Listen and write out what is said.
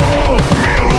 Oh,